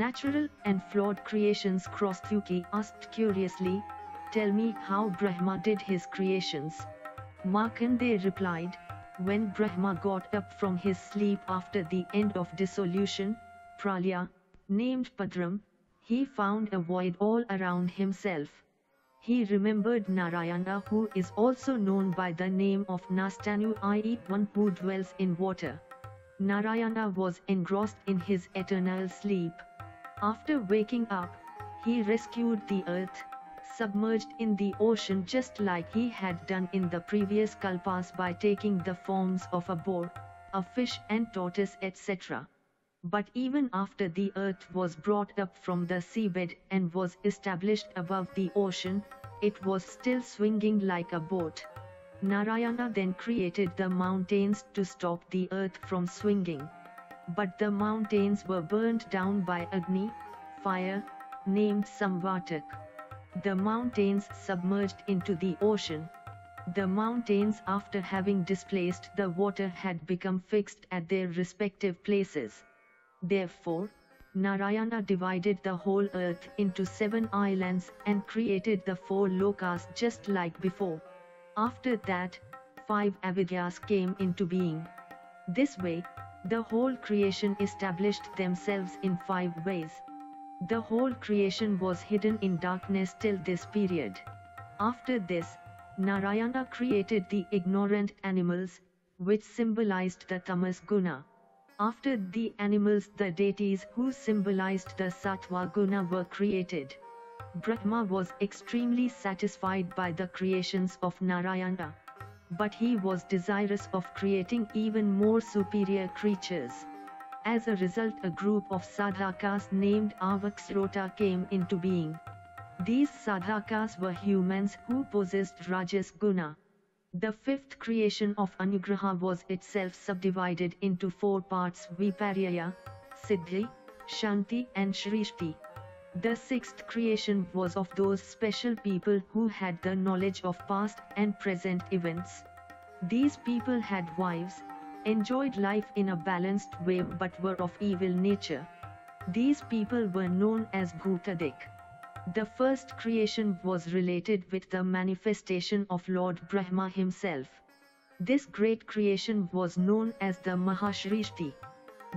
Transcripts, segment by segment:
Natural and flawed creations Krostuki asked curiously, Tell me how Brahma did his creations. Markandeya replied, When Brahma got up from his sleep after the end of dissolution, Pralaya, named Padram, he found a void all around himself. He remembered Narayana who is also known by the name of Nastanu i.e. one who dwells in water. Narayana was engrossed in his eternal sleep. After waking up, he rescued the earth, submerged in the ocean just like he had done in the previous kalpas by taking the forms of a boar, a fish and tortoise etc. But even after the earth was brought up from the seabed and was established above the ocean, it was still swinging like a boat. Narayana then created the mountains to stop the earth from swinging but the mountains were burnt down by Agni, fire, named Samvartak. The mountains submerged into the ocean. The mountains after having displaced the water had become fixed at their respective places. Therefore, Narayana divided the whole earth into seven islands and created the four lokas just like before. After that, five avidyas came into being. This way, the whole creation established themselves in five ways. The whole creation was hidden in darkness till this period. After this, Narayana created the ignorant animals, which symbolized the tamas guna. After the animals the deities who symbolized the sattva guna were created. Brahma was extremely satisfied by the creations of Narayana but he was desirous of creating even more superior creatures. As a result a group of sadhakas named Avaksrota came into being. These sadhakas were humans who possessed Rajas Guna. The fifth creation of Anugraha was itself subdivided into four parts Viparya, Siddhi, Shanti and Shrishti. The sixth creation was of those special people who had the knowledge of past and present events. These people had wives, enjoyed life in a balanced way but were of evil nature. These people were known as Bhutadik. The first creation was related with the manifestation of Lord Brahma himself. This great creation was known as the Mahashrishti.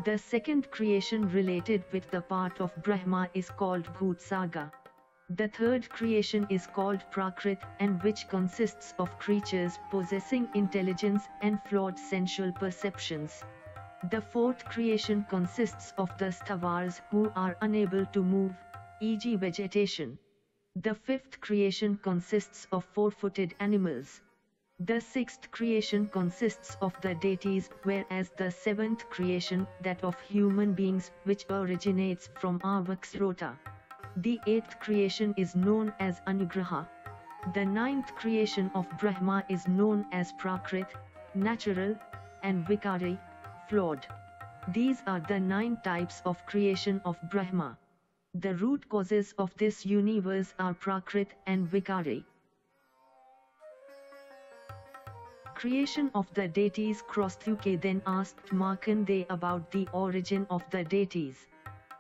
The second creation related with the part of Brahma is called Bhutsaga. The third creation is called Prakrit and which consists of creatures possessing intelligence and flawed sensual perceptions. The fourth creation consists of the Sthavars who are unable to move, e.g. vegetation. The fifth creation consists of four-footed animals. The sixth creation consists of the deities whereas the seventh creation that of human beings which originates from Avaksrota. The eighth creation is known as Anugraha. The ninth creation of Brahma is known as Prakrit, natural, and Vikari, flawed. These are the nine types of creation of Brahma. The root causes of this universe are Prakrit and Vikari. creation of the deities Krostuke then asked Markandeya about the origin of the deities.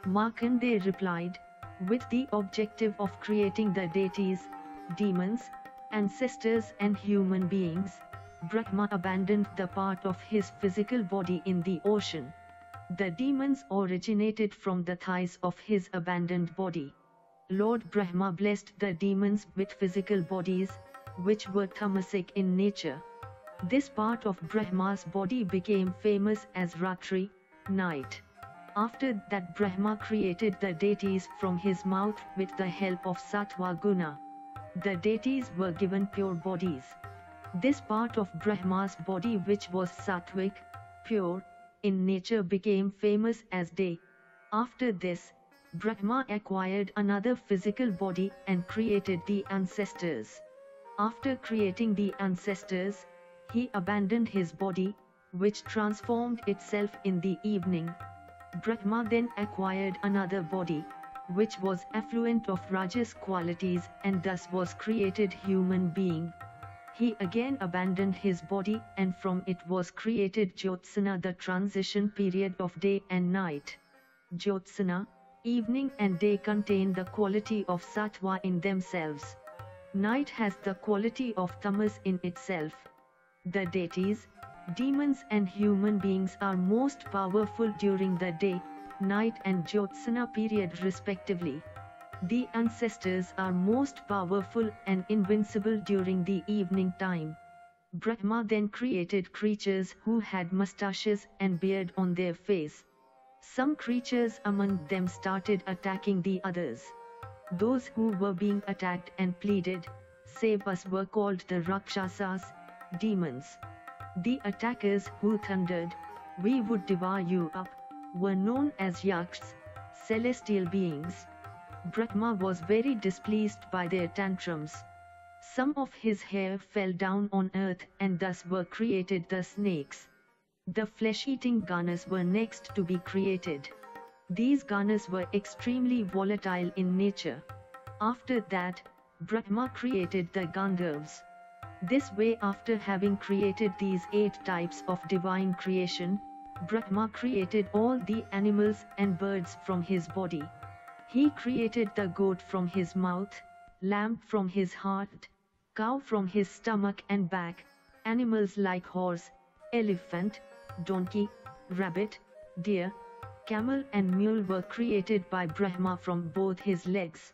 Markandeya replied, with the objective of creating the deities, demons, ancestors and human beings, Brahma abandoned the part of his physical body in the ocean. The demons originated from the thighs of his abandoned body. Lord Brahma blessed the demons with physical bodies, which were tamasic in nature. This part of Brahma's body became famous as Ratri, night. After that Brahma created the deities from his mouth with the help of Sattva Guna. The deities were given pure bodies. This part of Brahma's body which was sattvic, pure, in nature became famous as day. After this, Brahma acquired another physical body and created the ancestors. After creating the ancestors, he abandoned his body, which transformed itself in the evening. Brahma then acquired another body, which was affluent of Rajas qualities and thus was created human being. He again abandoned his body and from it was created Jyotsana the transition period of day and night. Jyotsana, Evening and day contain the quality of sattva in themselves. Night has the quality of tamas in itself. The deities, demons and human beings are most powerful during the day, night and Jyotsana period respectively. The ancestors are most powerful and invincible during the evening time. Brahma then created creatures who had mustaches and beard on their face. Some creatures among them started attacking the others. Those who were being attacked and pleaded, save us were called the Rakshasas, demons. The attackers who thundered, we would devour you up, were known as Yakshas, celestial beings. Brahma was very displeased by their tantrums. Some of his hair fell down on earth and thus were created the snakes. The flesh-eating ganas were next to be created. These ganas were extremely volatile in nature. After that, Brahma created the Gandharvas. This way after having created these eight types of divine creation, Brahma created all the animals and birds from his body. He created the goat from his mouth, lamb from his heart, cow from his stomach and back, animals like horse, elephant, donkey, rabbit, deer, camel and mule were created by Brahma from both his legs.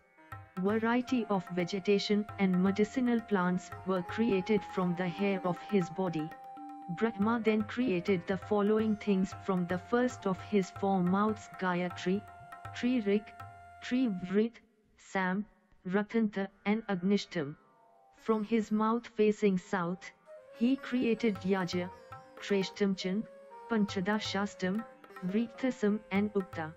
Variety of vegetation and medicinal plants were created from the hair of his body. Brahma then created the following things from the first of his four mouths Gayatri, Tririk, Trivrit, Sam, Ratanta and Agnishtam. From his mouth facing south, he created Yaja, Treshtamchan, Panchadashastam, Vrithasam and Ukta.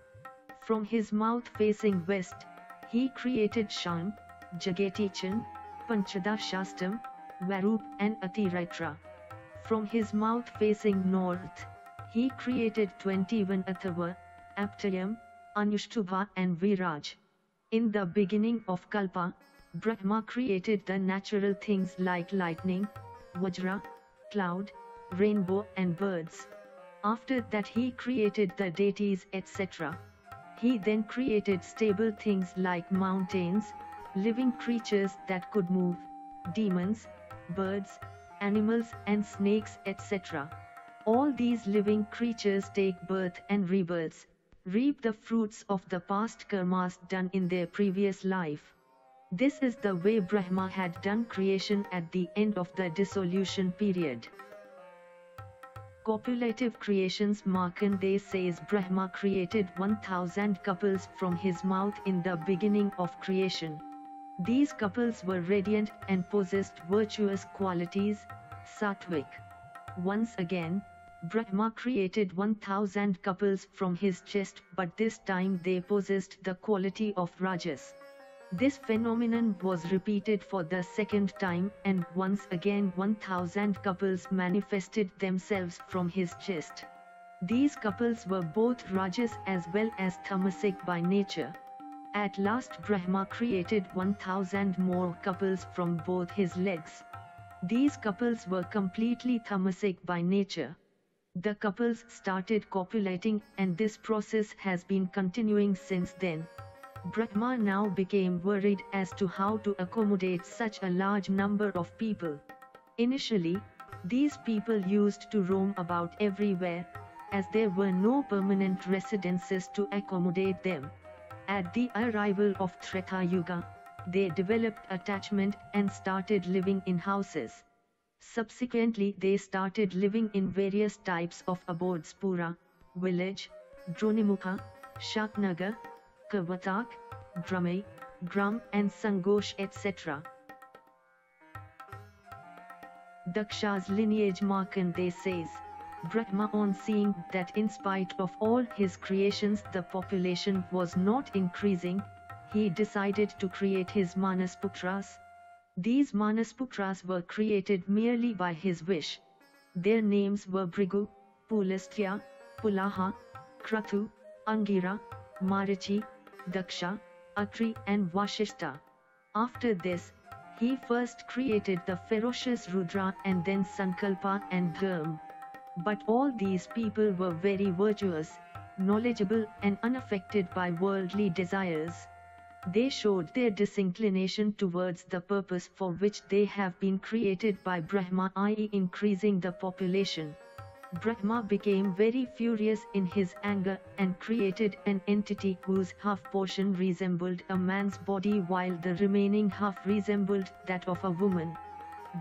From his mouth facing west, he created Sham, Jagatichan, Panchadashastam, Varup and Atiritra. From his mouth facing north, he created 21 Athava, Aptayam, Anushtubha and Viraj. In the beginning of Kalpa, Brahma created the natural things like lightning, Vajra, cloud, rainbow and birds. After that he created the deities etc. He then created stable things like mountains, living creatures that could move, demons, birds, animals and snakes etc. All these living creatures take birth and rebirths, reap the fruits of the past karmas done in their previous life. This is the way Brahma had done creation at the end of the dissolution period. Copulative creations Markandeya says Brahma created 1000 couples from his mouth in the beginning of creation. These couples were radiant and possessed virtuous qualities, sattvic. Once again, Brahma created 1000 couples from his chest but this time they possessed the quality of Rajas. This phenomenon was repeated for the second time and once again 1000 couples manifested themselves from his chest. These couples were both Rajas as well as Tamasic by nature. At last Brahma created 1000 more couples from both his legs. These couples were completely Tamasic by nature. The couples started copulating and this process has been continuing since then. Brahma now became worried as to how to accommodate such a large number of people. Initially, these people used to roam about everywhere, as there were no permanent residences to accommodate them. At the arrival of Treta Yuga, they developed attachment and started living in houses. Subsequently they started living in various types of abodes Pura, village, Dronimukha, Shaknagar, Kavatak, Dramai, Gram and Sangosh etc. Daksha's lineage Markandeya says, Brahma on seeing that in spite of all his creations the population was not increasing, he decided to create his Manasputras, these Manasputras were created merely by his wish. Their names were Bhrigu, Pulastya, Pulaha, Kratu, Angira, Marichi, Daksha, Atri and Vashishta. After this, he first created the ferocious Rudra and then Sankalpa and Dharm. But all these people were very virtuous, knowledgeable and unaffected by worldly desires. They showed their disinclination towards the purpose for which they have been created by Brahma i.e. increasing the population. Brahma became very furious in his anger and created an entity whose half portion resembled a man's body while the remaining half resembled that of a woman.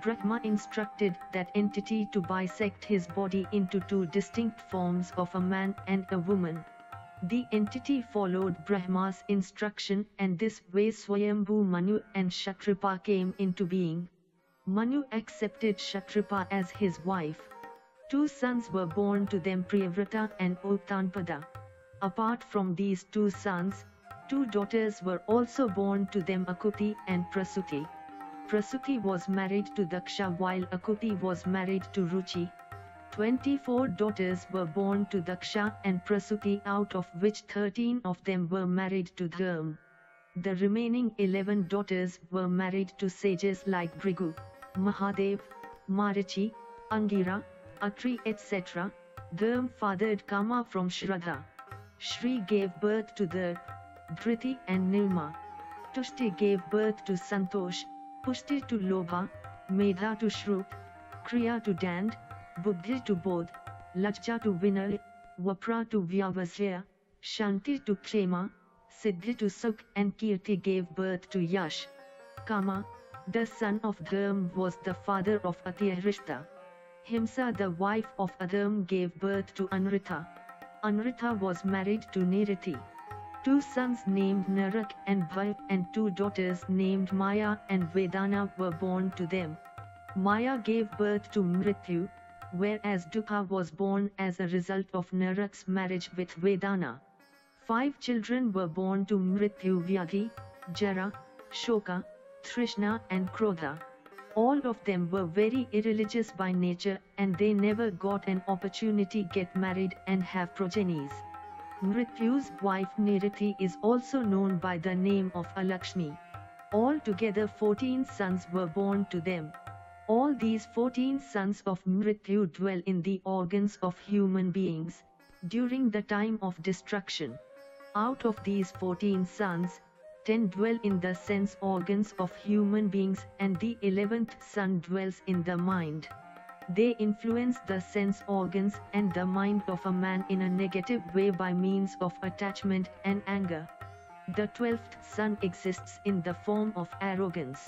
Brahma instructed that entity to bisect his body into two distinct forms of a man and a woman. The entity followed Brahma's instruction and this way Swayambhu Manu and Shatrupa came into being. Manu accepted Shatrupa as his wife. Two sons were born to them Priyavrata and Uttanpada. Apart from these two sons, two daughters were also born to them Akuti and Prasuti. Prasuti was married to Daksha while Akuti was married to Ruchi. 24 daughters were born to Daksha and Prasuti out of which 13 of them were married to Dharm. The remaining 11 daughters were married to sages like Bhrigu, Mahadev, Marichi, Angira, Atri etc. Dharm fathered Kama from Shraddha. Shri gave birth to the Dhriti and Nilma. Tushti gave birth to Santosh, Pushti to Lobha, Medha to Shrut, Kriya to Dand, Buddhi to Bodh, Lajja to Vinay, Vapra to Vyavasya, Shanti to Kshema, Siddhi to Sukh and Kirti gave birth to Yash. Kama, the son of Dharm was the father of Atyarishta. Himsa the wife of Adharm gave birth to Anritha. Anritha was married to Niriti. Two sons named Narak and Bhav and two daughters named Maya and Vedana were born to them. Maya gave birth to Mrityu, whereas Dukha was born as a result of Narak's marriage with Vedana. Five children were born to Mrityu Vyadhi, Jara, Shoka, Trishna and Krodha. All of them were very irreligious by nature and they never got an opportunity get married and have progenies. Mrityu's wife Niriti is also known by the name of Alakshmi. Altogether 14 sons were born to them. All these 14 sons of Mrityu dwell in the organs of human beings, during the time of destruction. Out of these 14 sons, 10 dwell in the sense organs of human beings and the 11th son dwells in the mind. They influence the sense organs and the mind of a man in a negative way by means of attachment and anger. The 12th son exists in the form of arrogance.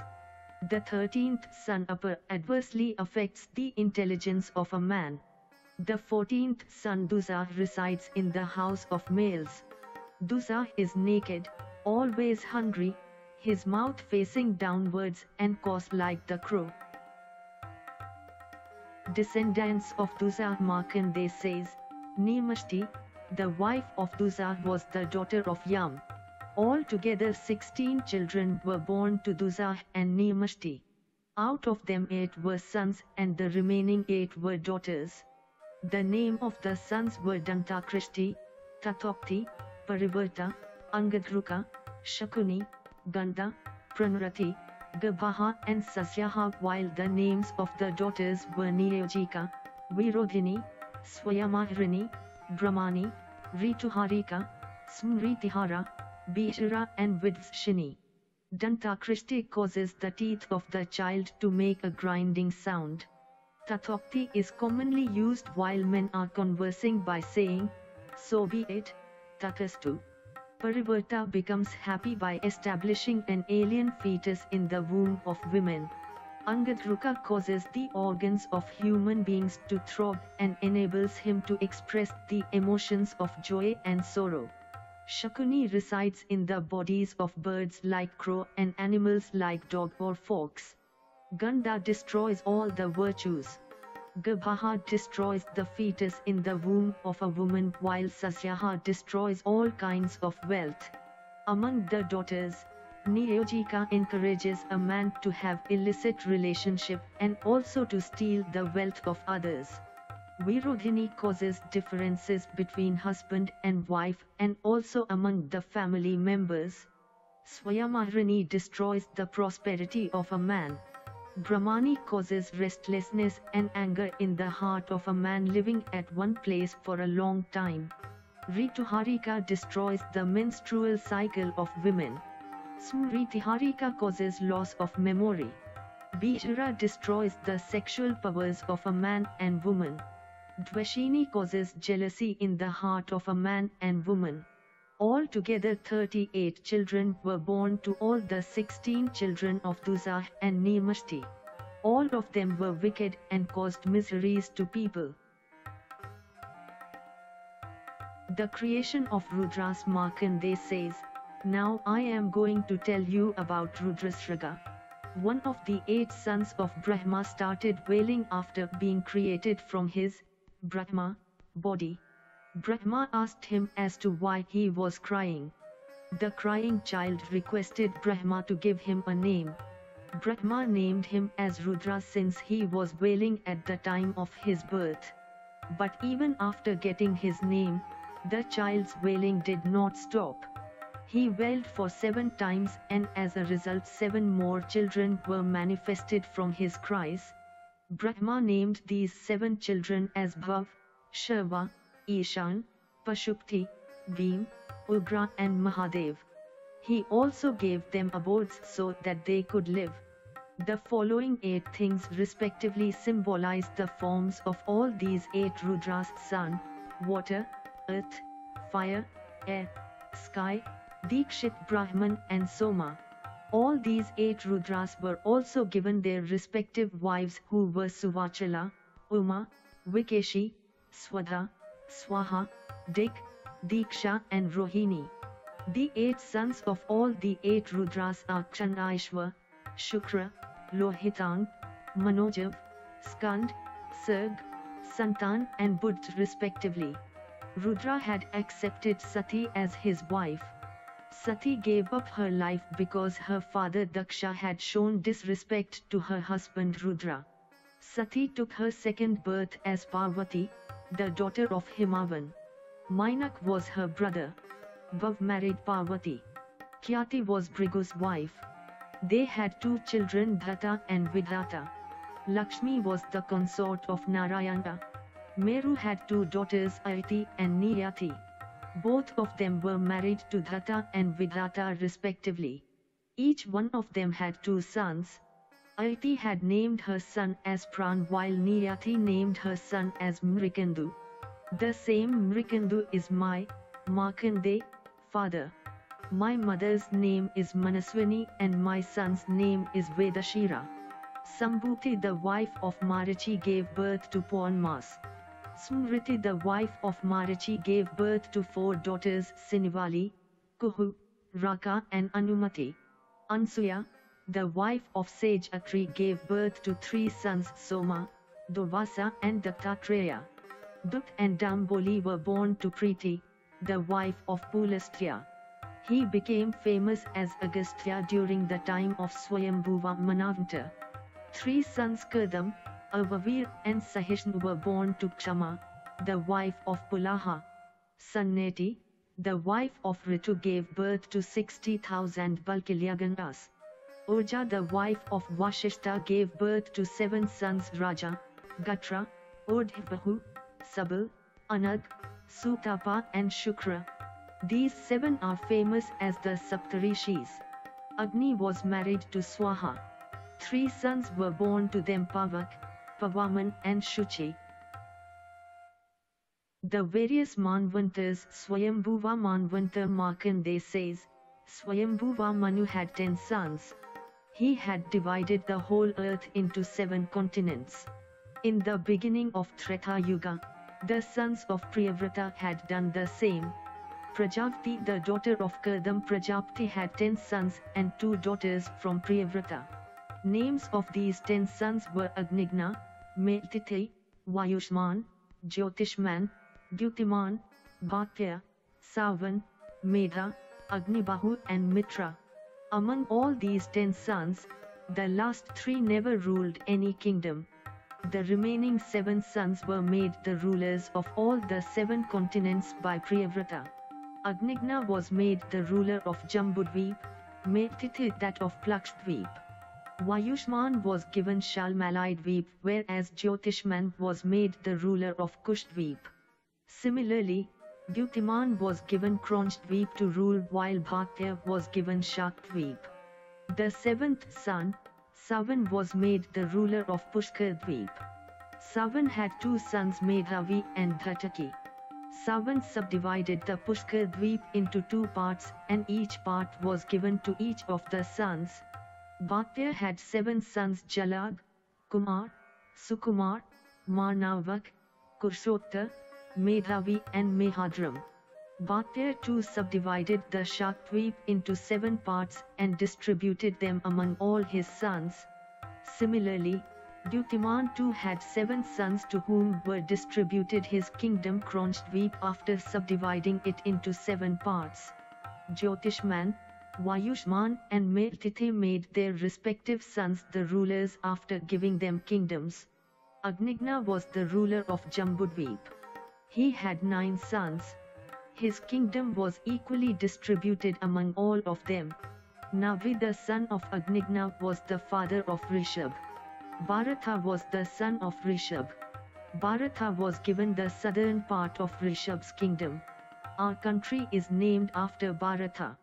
The 13th son upper adversely affects the intelligence of a man. The 14th son Dusa resides in the house of males. Dusa is naked, always hungry, his mouth facing downwards and caws like the crow. Descendants of Dusa Markandeya says, Nimashti, the wife of Dusa was the daughter of Yam. Altogether 16 children were born to Dusa and Nimashti. Out of them 8 were sons and the remaining 8 were daughters. The name of the sons were Dantakrishti, Tatopti, Parivarta, Angadruka, Shakuni, Ganda, Pranurati, Gabaha and Sasyaha while the names of the daughters were Niyojika, Virodhini, Swayamahirini, Brahmani, Rituharika, Smritihara, Bishara and Vidshini. Dantakrishti causes the teeth of the child to make a grinding sound. Tatopti is commonly used while men are conversing by saying, so be it, tatastu. Parivarta becomes happy by establishing an alien fetus in the womb of women. Angadruka causes the organs of human beings to throb and enables him to express the emotions of joy and sorrow. Shakuni resides in the bodies of birds like crow and animals like dog or fox. Ganda destroys all the virtues. Gabhaha destroys the fetus in the womb of a woman while Sasyaha destroys all kinds of wealth. Among the daughters, Niyojika encourages a man to have illicit relationship and also to steal the wealth of others. Virodhini causes differences between husband and wife and also among the family members. Swayamahrani destroys the prosperity of a man. Brahmani causes restlessness and anger in the heart of a man living at one place for a long time. Rituharika destroys the menstrual cycle of women. Smritiharika causes loss of memory. Bijara destroys the sexual powers of a man and woman. Dvashini causes jealousy in the heart of a man and woman. Altogether 38 children were born to all the 16 children of Duzah and Nimashti. All of them were wicked and caused miseries to people. The creation of Rudras Markandeya says, Now I am going to tell you about Rudrasraga. One of the eight sons of Brahma started wailing after being created from his, Brahma, body. Brahma asked him as to why he was crying. The crying child requested Brahma to give him a name. Brahma named him as Rudra since he was wailing at the time of his birth. But even after getting his name, the child's wailing did not stop. He wailed for seven times and as a result seven more children were manifested from his cries. Brahma named these seven children as Bhav, Sharva, Ishan, Pashupti, Bhim, Ugra and Mahadev. He also gave them abodes so that they could live. The following eight things respectively symbolize the forms of all these eight Rudras sun, water, earth, fire, air, sky, Dikshit Brahman and Soma. All these eight Rudras were also given their respective wives who were Suvachala, Uma, Vikeshi, Swadha, Swaha, Dik, Diksha and Rohini. The eight sons of all the eight Rudras are Chandaishwar, Shukra, Lohitang, Manojav, Skand, Sarg, Santan and Buddh respectively. Rudra had accepted Sati as his wife. Sati gave up her life because her father Daksha had shown disrespect to her husband Rudra. Sati took her second birth as Parvati, the daughter of Himavan. Mainak was her brother. Bhav married Parvati. Kyati was Bhrigu's wife. They had two children Dhata and Vidata. Lakshmi was the consort of Narayana. Meru had two daughters Ayati and Niyati. Both of them were married to Dhata and Vidata respectively. Each one of them had two sons, Ayati had named her son as Pran while Niyati named her son as Mrikandu. The same Mrikandu is my, Markande, father. My mother's name is Manaswini and my son's name is Vedashira. Sambhuti the wife of Marichi gave birth to Pawnmas. Smriti the wife of Marichi gave birth to four daughters Sinivali, Kuhu, Raka and Anumati. Ansuya, the wife of sage Atri gave birth to three sons Soma, Durvasa and Dattatreya. Dut and Damboli were born to Preeti, the wife of Pulastya. He became famous as Agastya during the time of Swayambhuva Manavanta. Three sons Kadam, Avavir and Sahishnu were born to Kshama, the wife of Pulaha. Sanneti, the wife of Ritu gave birth to 60,000 Balkilyagandas. Urja the wife of Vashishta gave birth to seven sons Raja, Gatra, Urdhvahu, Sabal, Anag, Sutapa and Shukra. These seven are famous as the Saptarishis. Agni was married to Swaha. Three sons were born to them Pavak, Pavaman and Shuchi. The various Manvantas Swayambhuva Manvanta Markandeya says, Swayambhuva Manu had ten sons, he had divided the whole earth into seven continents. In the beginning of Treta Yuga, the sons of Priyavrata had done the same. Prajapati the daughter of Kadam Prajapati had ten sons and two daughters from Priyavrata. Names of these ten sons were Agnigna, Meltithi, Vayushman, Jyotishman, Dutiman, Bhatya, Savan, Medha, Agnibahu and Mitra. Among all these ten sons, the last three never ruled any kingdom. The remaining seven sons were made the rulers of all the seven continents by Priyavrata. Agnigna was made the ruler of Jambudvip, Meltithi that of Plakshadvip. Vayushman was given Shalmalai Dvip whereas Jyotishman was made the ruler of Kushdvip. Similarly, Dutiman was given Kronjadweep to rule while Bhaktya was given Shakdweep. The seventh son, Savan was made the ruler of Pushkardweep. Savan had two sons Medhavi and Dhataki. Savan subdivided the Pushkardweep into two parts and each part was given to each of the sons. Bhaktya had seven sons Jalad, Kumar, Sukumar, Marnavak, Kurshotta, Medhavi and Mehadram. Bhaktya too subdivided the Shakdweep into seven parts and distributed them among all his sons. Similarly, Dutiman too had seven sons to whom were distributed his kingdom Kronjadweep after subdividing it into seven parts. Jyotishman, Vayushman and Mertithe made their respective sons the rulers after giving them kingdoms. Agnigna was the ruler of Jambudweep. He had nine sons, his kingdom was equally distributed among all of them. Navi the son of Agnigna was the father of Rishab. Bharatha was the son of Rishab. Bharatha was given the southern part of Rishab's kingdom. Our country is named after Bharatha.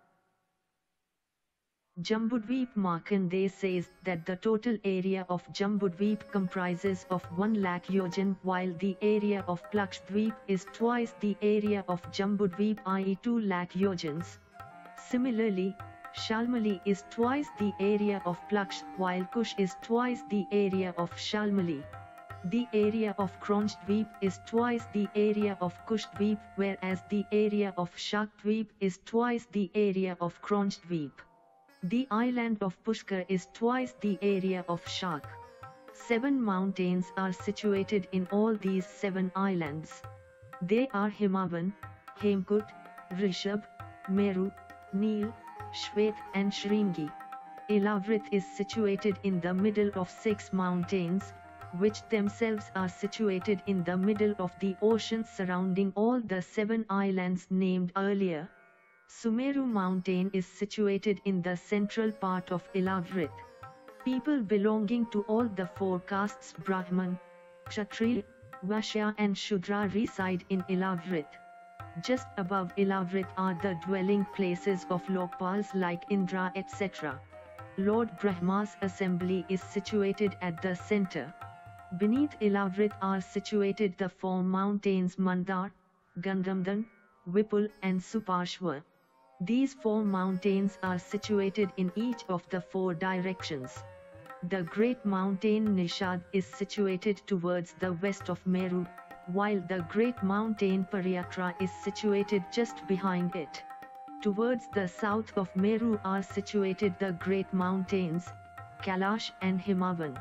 Jambudweep Markandeya says that the total area of Jambudweep comprises of 1 lakh yojan while the area of Plakshadweep is twice the area of Jambudweep i.e. 2 lakh yojans. Similarly, Shalmali is twice the area of Plaksh while Kush is twice the area of Shalmali. The area of Kronjadweep is twice the area of Kushdweep whereas the area of Shakdweep is twice the area of Kronjadweep. The island of Pushkar is twice the area of Shak. Seven mountains are situated in all these seven islands. They are Himavan, Hemkut, Rishab, Meru, Neel, Shwet and Shringi. Ilavrit is situated in the middle of six mountains, which themselves are situated in the middle of the ocean surrounding all the seven islands named earlier. Sumeru mountain is situated in the central part of Ilavrit. People belonging to all the four castes Brahman, Kshatriya, Vaishya and Shudra reside in Ilavrit. Just above Ilavrit are the dwelling places of Lokpals like Indra etc. Lord Brahma's assembly is situated at the center. Beneath Ilavrit are situated the four mountains Mandar, Gandhamdhan, Vipul and Suparshva. These four mountains are situated in each of the four directions. The great mountain Nishad is situated towards the west of Meru, while the great mountain Pariyatra is situated just behind it. Towards the south of Meru are situated the great mountains, Kailash and Himavan.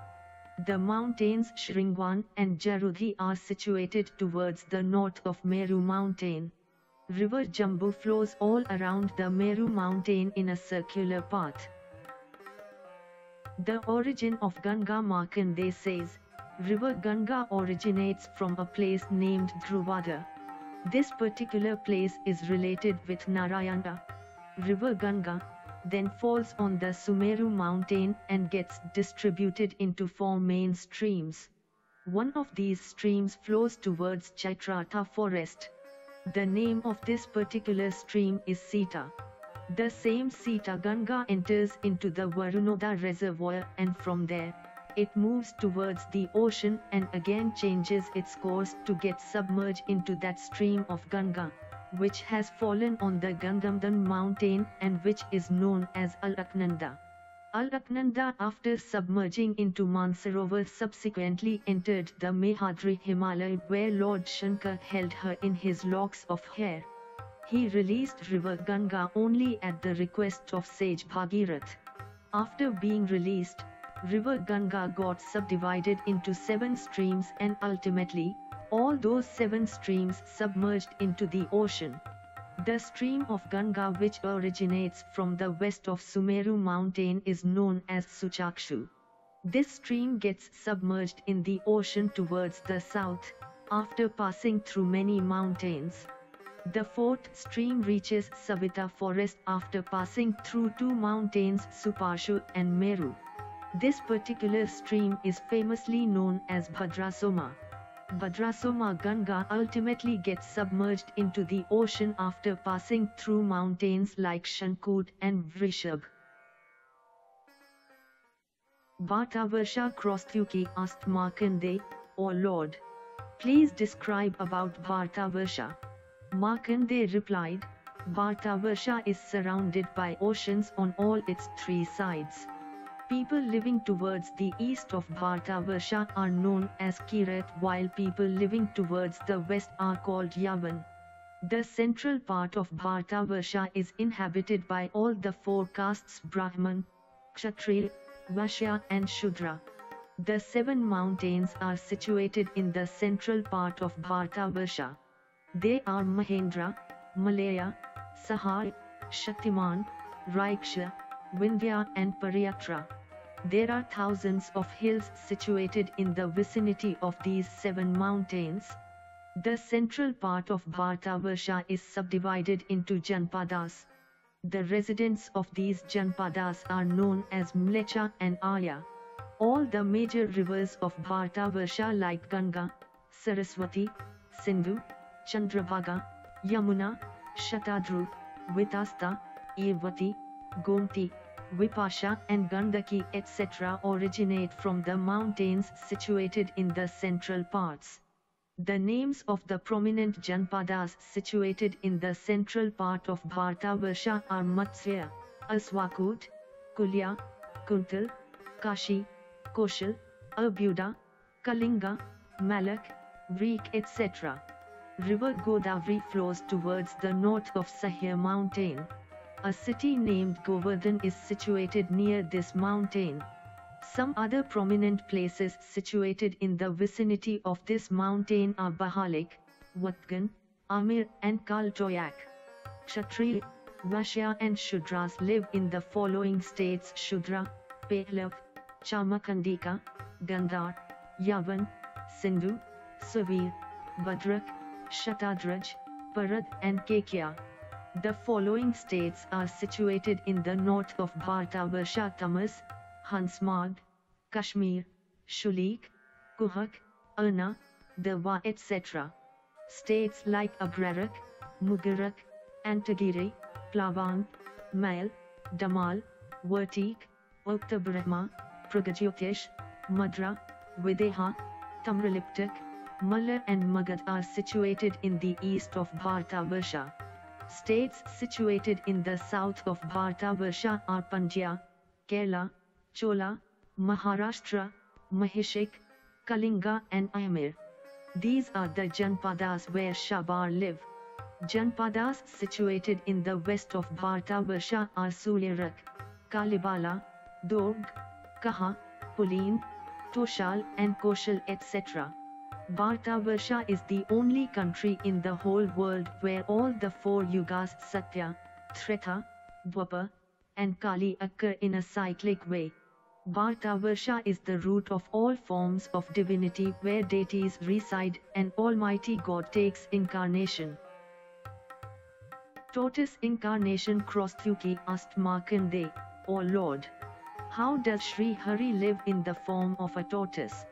The mountains Shringwan and Jarudhi are situated towards the north of Meru mountain. River Jambu flows all around the Meru mountain in a circular path. The origin of Ganga Markandeya says, River Ganga originates from a place named Dhruvada. This particular place is related with Narayana. River Ganga, then falls on the Sumeru mountain and gets distributed into four main streams. One of these streams flows towards Chaitrata forest. The name of this particular stream is Sita. The same Sita Ganga enters into the Varunoda reservoir and from there, it moves towards the ocean and again changes its course to get submerged into that stream of Ganga, which has fallen on the Gandhamdhan mountain and which is known as Alaknanda. Alaknanda after submerging into Mansarovar subsequently entered the Mehadri Himalaya where Lord Shankar held her in his locks of hair. He released river Ganga only at the request of sage Bhagirath. After being released, river Ganga got subdivided into seven streams and ultimately, all those seven streams submerged into the ocean. The stream of Ganga which originates from the west of Sumeru mountain is known as Suchakshu. This stream gets submerged in the ocean towards the south, after passing through many mountains. The fourth stream reaches Savita forest after passing through two mountains Suparshu and Meru. This particular stream is famously known as Bhadrasoma. Bhadrasoma Ganga ultimately gets submerged into the ocean after passing through mountains like Shankut and Vrishab. Bhartavarsha Krosthyuki asked Markandeya, O Lord, please describe about Bhartavarsha. Markandeya replied, Bhartavarsha is surrounded by oceans on all its three sides. People living towards the east of Bhartavarsha are known as Kirat while people living towards the west are called Yavan. The central part of Bhartavarsha is inhabited by all the four castes Brahman, Kshatriya, Vaishya and Shudra. The seven mountains are situated in the central part of Bhartavarsha. They are Mahendra, Malaya, Sahar, Shaktiman, Raiksha, Vindhya and Pariyatra. There are thousands of hills situated in the vicinity of these seven mountains. The central part of Bhartavarsha is subdivided into Janpadas. The residents of these Janpadas are known as Mlecha and Arya. All the major rivers of Bhartavarsha like Ganga, Saraswati, Sindhu, Chandrabhaga, Yamuna, Shatadru, Vitasta, Irvati, Gomti, Vipasha and Gandaki etc. originate from the mountains situated in the central parts. The names of the prominent Janpadas situated in the central part of Bhartavarsha are Matsya, Aswakut, Kulya, Kuntal, Kashi, Koshal, Abhuda, Kalinga, Malak, Vreek etc. River Godavari flows towards the north of Sahya mountain. A city named Govardhan is situated near this mountain. Some other prominent places situated in the vicinity of this mountain are Bahalik, Vatgan, Amir and Kaltoyak. Kshatriya, Vaishya and Shudras live in the following states Shudra, Pehlav, Chamakandika, Gandhar, Yavan, Sindhu, Savir, Badrak, Shatadraj, Parad and Kekya. The following states are situated in the north of Bhartavarsha Tamas, Hansmad, Kashmir, Shulik, Kuhak, Arna, Dewa etc. States like Abrarak, Mugarak, Antagiri, Plavan, Mail, Damal, Vertik, Uktabrahma, Pragajyotish, Madra, Videha, Tamraliptak, Mallar and Magad are situated in the east of Bhartavarsha. States situated in the south of Bhartavarsha are Pandya, Kerala, Chola, Maharashtra, Mahishik, Kalinga and Amir. These are the Janpadas where Shabar live. Janpadas situated in the west of Bhartavarsha are Sulyarak, Kalibala, Durg, Kaha, Pulin, Toshal and Koshal etc. Bhartavarsha is the only country in the whole world where all the four yugas Satya, Treta, Dwapar, and Kali occur in a cyclic way. Bhartavarsha is the root of all forms of divinity where deities reside and Almighty God takes incarnation. Tortoise incarnation Krosthyuki asked Markandeya, O Lord, how does Sri Hari live in the form of a tortoise?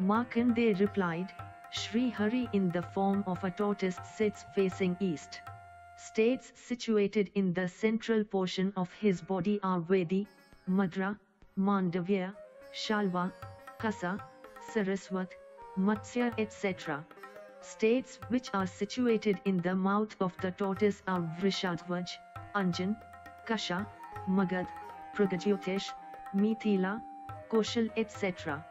Markandeya replied, Sri Hari in the form of a tortoise sits facing east. States situated in the central portion of his body are Vedi, Madra, Mandavya, Shalva, Kasa, Saraswat, Matsya etc. States which are situated in the mouth of the tortoise are Vrishadhvaj, Anjan, Kasha, Magad, Pragajyotish, Mithila, Koshal etc.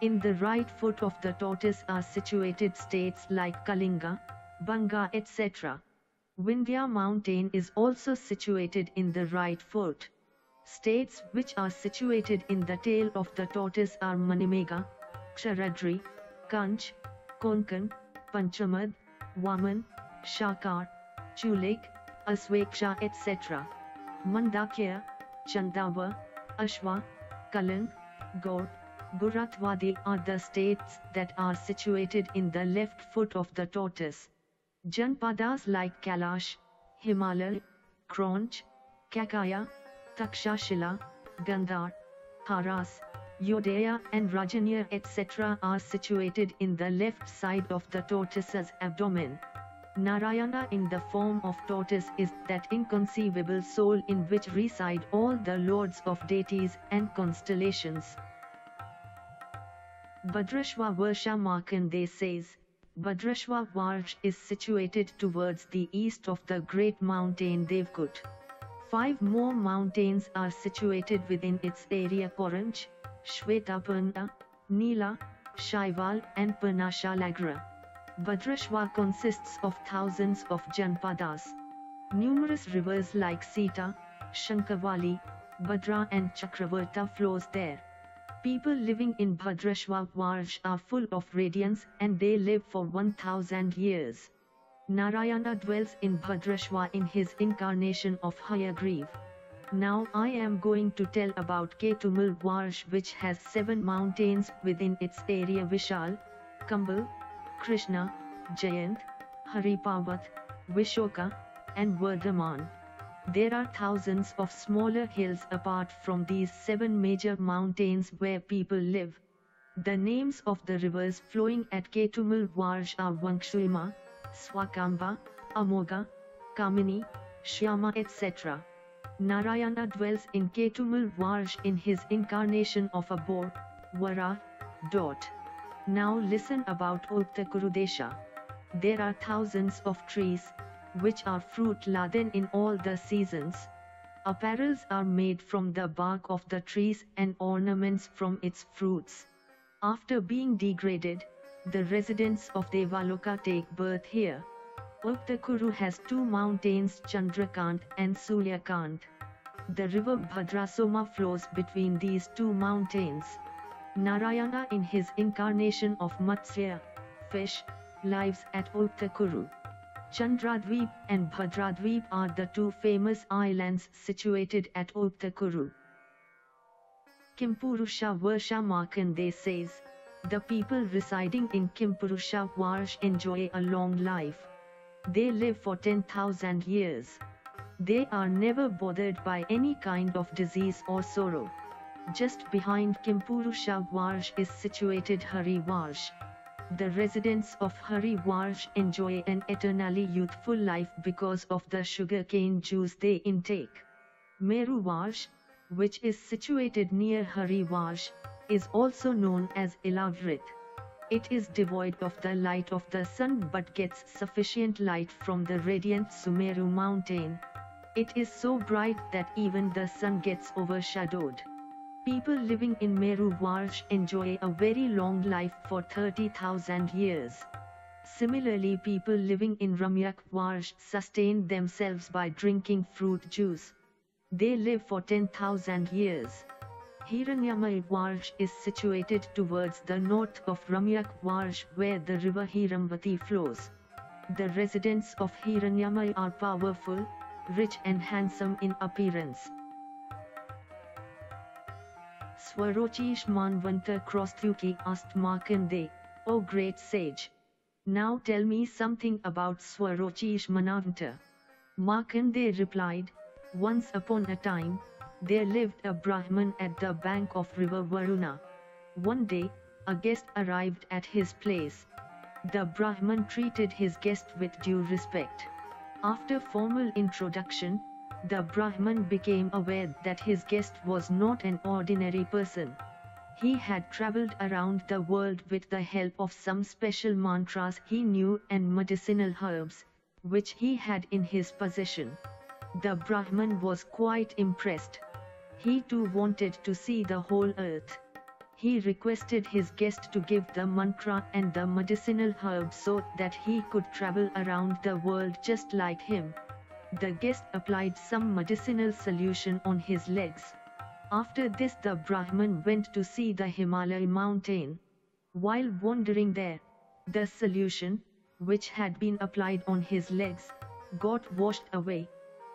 In the right foot of the tortoise are situated states like Kalinga, Banga etc. Vindhya mountain is also situated in the right foot. States which are situated in the tail of the tortoise are Manimega, Ksharadri, Kanch, Konkan, Panchamad, Vaman, Shakar, Chulik, Asweksha etc. Mandakya, Chandava, Ashwa, Kalang, Gaur, Buratvadi are the states that are situated in the left foot of the tortoise. Janpadas like Kalash, Himalaya, Kronch, Kakaya, Takshashila, Gandhar, Haras, Yodaya and Rajanya etc. are situated in the left side of the tortoise's abdomen. Narayana in the form of tortoise is that inconceivable soul in which reside all the lords of deities and constellations. Bhadrashva Varsha Markande says, Bhadrashva Varsh is situated towards the east of the great mountain Devkut. Five more mountains are situated within its area Koranj, Shwetaparna, Nila, Shaival and Parnashalagra. Bhadrashva consists of thousands of Janpadas. Numerous rivers like Sita, Shankavali, Badra and Chakravarta flows there. People living in Bhadrashva Varsh are full of radiance and they live for 1000 years. Narayana dwells in Bhadrashva in his incarnation of Hayagriv. Now I am going to tell about Ketumul Varsh which has seven mountains within its area Vishal, Kambal, Krishna, Jayant, Haripavat, Vishoka, and Vardhaman. There are thousands of smaller hills apart from these seven major mountains where people live. The names of the rivers flowing at Ketumul Varsh are Vankshulma, Swakamba, Amoga, Kamini, Shyama etc. Narayana dwells in Ketumul Varsh in his incarnation of a boar, Vara, dot. Now listen about Uttarkurudesha. There are thousands of trees, which are fruit laden in all the seasons. Apparels are made from the bark of the trees and ornaments from its fruits. After being degraded, the residents of Devaloka take birth here. Uttakuru has two mountains Chandrakant and Suryakant. The river Bhadrasoma flows between these two mountains. Narayana in his incarnation of Matsya, fish, lives at Uttakuru. Chandradweep and Bhadradweep are the two famous islands situated at Uttakuru. Kimpurusha Varsha Markande says, the people residing in Kimpurusha Varsh enjoy a long life. They live for 10,000 years. They are never bothered by any kind of disease or sorrow. Just behind Kimpurusha Varsh is situated Hari Varsh. The residents of Harivarsh enjoy an eternally youthful life because of the sugarcane juice they intake. Meru Varsh, which is situated near Harivarsh, is also known as Ilavrit. It is devoid of the light of the sun but gets sufficient light from the radiant Sumeru mountain. It is so bright that even the sun gets overshadowed. People living in Meru Varsh enjoy a very long life for 30,000 years. Similarly people living in Ramyak Varsh sustain themselves by drinking fruit juice. They live for 10,000 years. Hiranyamai Varsh is situated towards the north of Ramyak Varsh where the river Hiramvati flows. The residents of Hiranyamai are powerful, rich and handsome in appearance. Swarochish Manvanta Krostyuki asked Markande, O oh, great sage. Now tell me something about Swarochish Manavanta. Markande replied, Once upon a time, there lived a Brahman at the bank of river Varuna. One day, a guest arrived at his place. The Brahman treated his guest with due respect. After formal introduction, the Brahman became aware that his guest was not an ordinary person. He had traveled around the world with the help of some special mantras he knew and medicinal herbs, which he had in his possession. The Brahman was quite impressed. He too wanted to see the whole earth. He requested his guest to give the mantra and the medicinal herbs so that he could travel around the world just like him. The guest applied some medicinal solution on his legs. After this the Brahman went to see the Himalaya mountain. While wandering there, the solution, which had been applied on his legs, got washed away.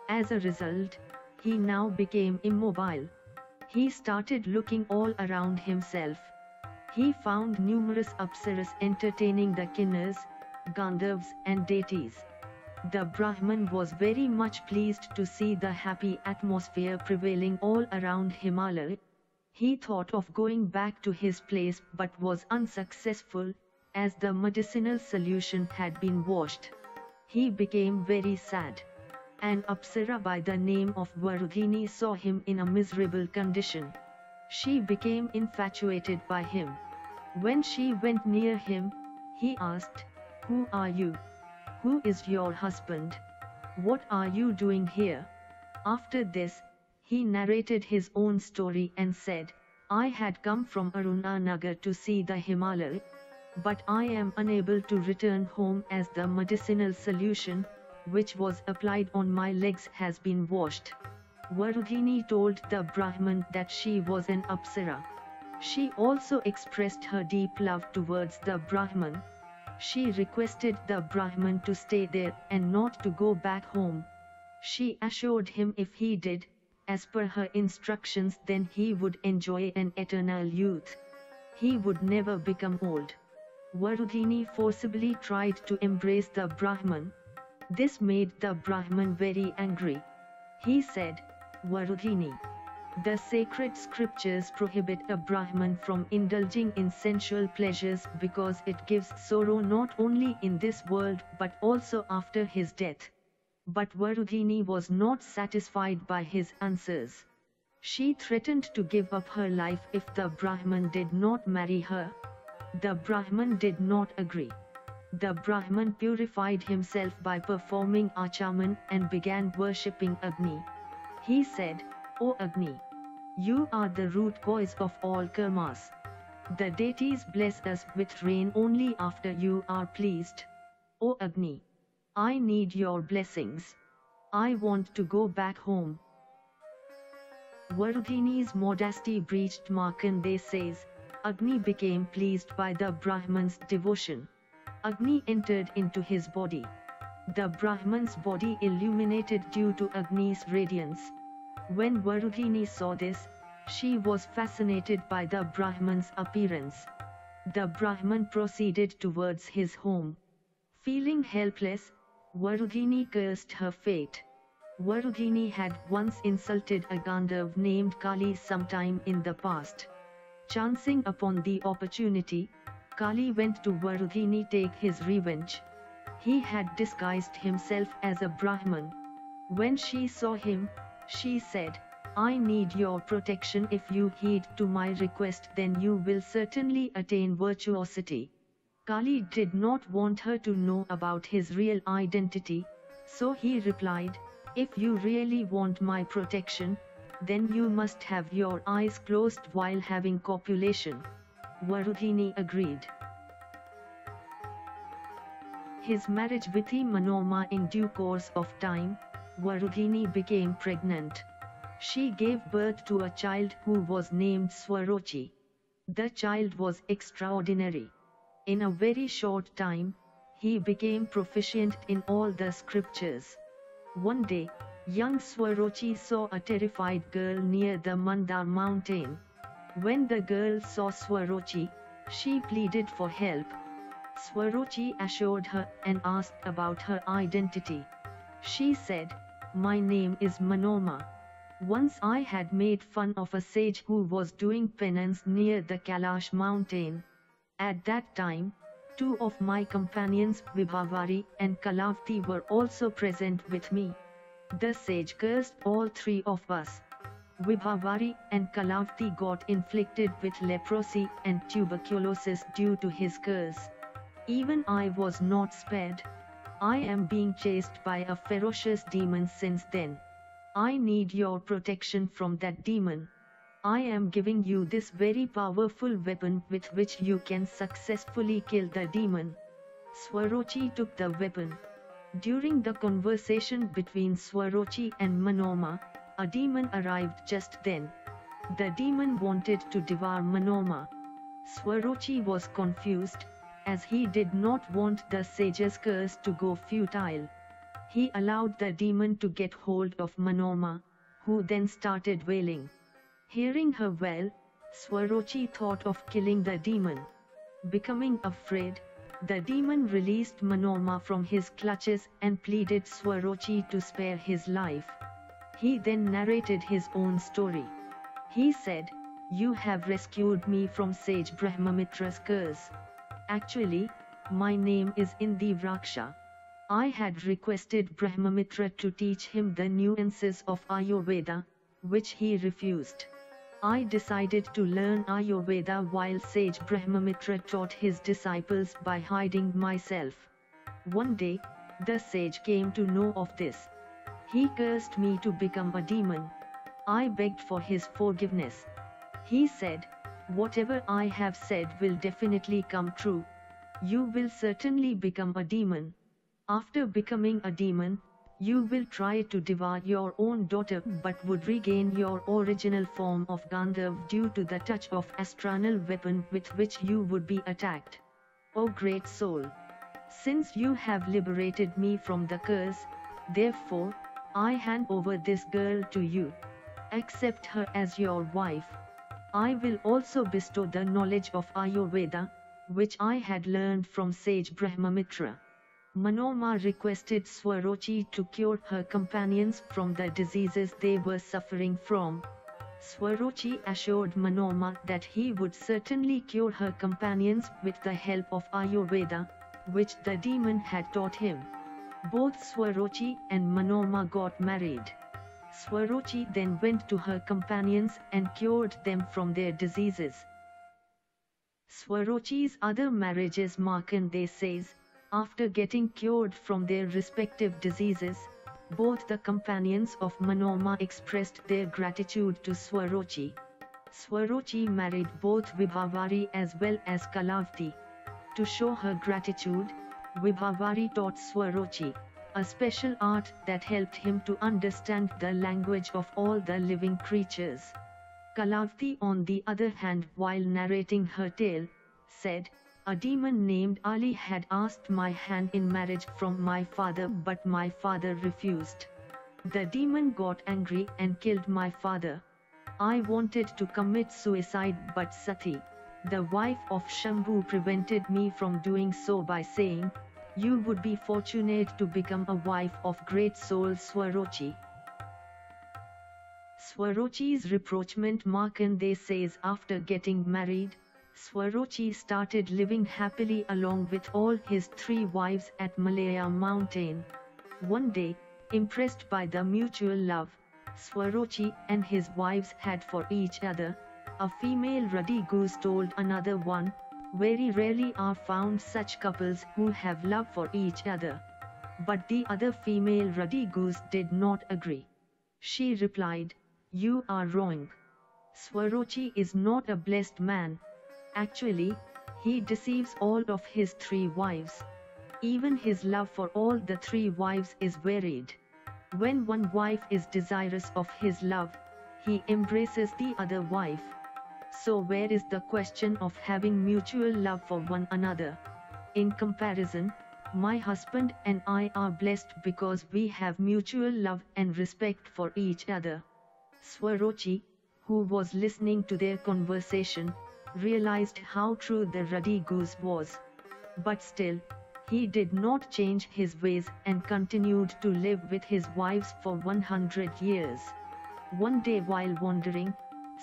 As a result, he now became immobile. He started looking all around himself. He found numerous apsaras entertaining the Kinnars, Gandharvas and deities. The Brahman was very much pleased to see the happy atmosphere prevailing all around Himalaya. He thought of going back to his place but was unsuccessful, as the medicinal solution had been washed. He became very sad. An Apsara by the name of Varudhini saw him in a miserable condition. She became infatuated by him. When she went near him, he asked, Who are you? Who is your husband? What are you doing here? After this, he narrated his own story and said, I had come from Arunanagar to see the Himalaya, but I am unable to return home as the medicinal solution, which was applied on my legs has been washed. Varudhini told the Brahman that she was an Apsara. She also expressed her deep love towards the Brahman. She requested the Brahman to stay there and not to go back home. She assured him if he did, as per her instructions then he would enjoy an eternal youth. He would never become old. Varudhini forcibly tried to embrace the Brahman. This made the Brahman very angry. He said, Varudhini. The sacred scriptures prohibit a Brahman from indulging in sensual pleasures because it gives sorrow not only in this world but also after his death. But Varudhini was not satisfied by his answers. She threatened to give up her life if the Brahman did not marry her. The Brahman did not agree. The Brahman purified himself by performing achaman and began worshipping Agni. He said, O Agni, you are the root cause of all karmas. The deities bless us with rain only after you are pleased. O Agni, I need your blessings. I want to go back home. Varudhini's modesty breached Markandeya says, Agni became pleased by the Brahman's devotion. Agni entered into his body. The Brahman's body illuminated due to Agni's radiance. When Varudhini saw this, she was fascinated by the Brahman's appearance. The Brahman proceeded towards his home. Feeling helpless, Varudhini cursed her fate. Varudhini had once insulted a Gandharv named Kali sometime in the past. Chancing upon the opportunity, Kali went to Varudhini take his revenge. He had disguised himself as a Brahman. When she saw him, she said, I need your protection if you heed to my request then you will certainly attain virtuosity. Kali did not want her to know about his real identity, so he replied, If you really want my protection, then you must have your eyes closed while having copulation. Varudhini agreed. His marriage with Manoma in due course of time, Varudhini became pregnant. She gave birth to a child who was named Swarochi. The child was extraordinary. In a very short time, he became proficient in all the scriptures. One day, young Swarochi saw a terrified girl near the Mandar mountain. When the girl saw Swarochi, she pleaded for help. Swarochi assured her and asked about her identity. She said, My name is Manoma. Once I had made fun of a sage who was doing penance near the Kailash mountain. At that time, two of my companions Vibhavari and Kalavati were also present with me. The sage cursed all three of us. Vibhavari and Kalavati got inflicted with leprosy and tuberculosis due to his curse. Even I was not spared. I am being chased by a ferocious demon since then. I need your protection from that demon. I am giving you this very powerful weapon with which you can successfully kill the demon. Swarochi took the weapon. During the conversation between Swarochi and Manoma, a demon arrived just then. The demon wanted to devour Manoma. Swarochi was confused, as he did not want the sage's curse to go futile. He allowed the demon to get hold of Manoma, who then started wailing. Hearing her wail, Swarochi thought of killing the demon. Becoming afraid, the demon released Manoma from his clutches and pleaded Swarochi to spare his life. He then narrated his own story. He said, you have rescued me from sage Brahmamitra's curse. Actually, my name is Indi Vraksha. I had requested Brahmamitra to teach him the nuances of Ayurveda, which he refused. I decided to learn Ayurveda while sage Brahmamitra taught his disciples by hiding myself. One day, the sage came to know of this. He cursed me to become a demon. I begged for his forgiveness. He said, Whatever I have said will definitely come true. You will certainly become a demon. After becoming a demon, you will try to devour your own daughter but would regain your original form of Gandharv due to the touch of astral weapon with which you would be attacked. O great soul! Since you have liberated me from the curse, therefore, I hand over this girl to you. Accept her as your wife. I will also bestow the knowledge of Ayurveda, which I had learned from sage Brahmamitra. Manoma requested Swarochi to cure her companions from the diseases they were suffering from. Swarochi assured Manoma that he would certainly cure her companions with the help of Ayurveda, which the demon had taught him. Both Swarochi and Manoma got married. Swarochi then went to her companions and cured them from their diseases. Swarochi's other marriages Markandeya says, after getting cured from their respective diseases, both the companions of Manoma expressed their gratitude to Swarochi. Swarochi married both Vibhavari as well as Kalavati. To show her gratitude, Vibhavari taught Swarochi a special art that helped him to understand the language of all the living creatures. Kalavati on the other hand while narrating her tale, said, a demon named Ali had asked my hand in marriage from my father but my father refused. The demon got angry and killed my father. I wanted to commit suicide but Sati, the wife of Shambhu prevented me from doing so by saying, you would be fortunate to become a wife of great soul Swarochi. Swarochi's reproachment Markandeya says after getting married, Swarochi started living happily along with all his three wives at Malaya mountain. One day, impressed by the mutual love, Swarochi and his wives had for each other, a female ruddy goose told another one, very rarely are found such couples who have love for each other. But the other female ruddy goose did not agree. She replied, You are wrong. Swarochi is not a blessed man. Actually, he deceives all of his three wives. Even his love for all the three wives is varied. When one wife is desirous of his love, he embraces the other wife. So where is the question of having mutual love for one another? In comparison, my husband and I are blessed because we have mutual love and respect for each other. Swarochi, who was listening to their conversation, realized how true the ruddy goose was. But still, he did not change his ways and continued to live with his wives for 100 years. One day while wandering,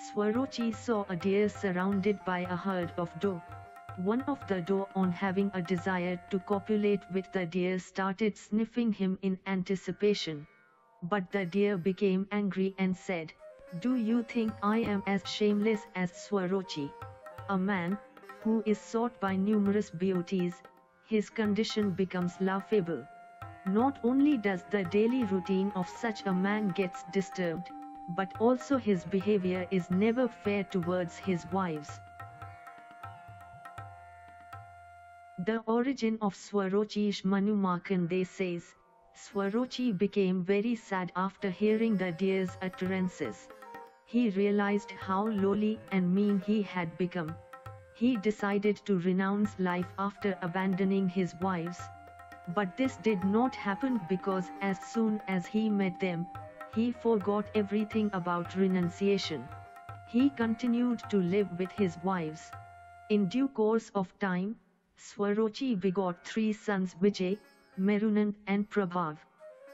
Swarochi saw a deer surrounded by a herd of doe. One of the doe on having a desire to copulate with the deer started sniffing him in anticipation. But the deer became angry and said, Do you think I am as shameless as Swarochi? A man, who is sought by numerous beauties, his condition becomes laughable. Not only does the daily routine of such a man gets disturbed, but also his behavior is never fair towards his wives. The origin of Swarochi's Manu Markandeya says, Swarochi became very sad after hearing the deer's utterances. He realized how lowly and mean he had become. He decided to renounce life after abandoning his wives. But this did not happen because as soon as he met them, he forgot everything about renunciation. He continued to live with his wives. In due course of time, Swarochi begot three sons Vijay, Merunan and Prabhav.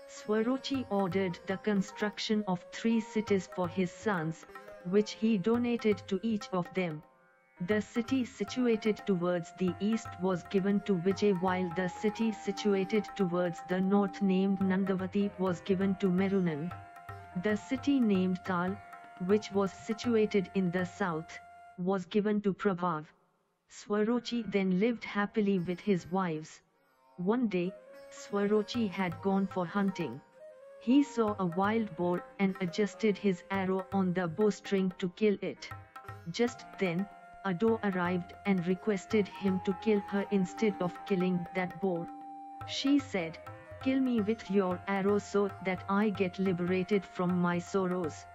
Swarochi ordered the construction of three cities for his sons, which he donated to each of them. The city situated towards the east was given to Vijay while the city situated towards the north named Nandavati was given to Merunan. The city named Tal, which was situated in the south, was given to Prabhav. Swarochi then lived happily with his wives. One day, Swarochi had gone for hunting. He saw a wild boar and adjusted his arrow on the bowstring to kill it. Just then, a doe arrived and requested him to kill her instead of killing that boar. She said, Kill me with your arrow so that I get liberated from my sorrows.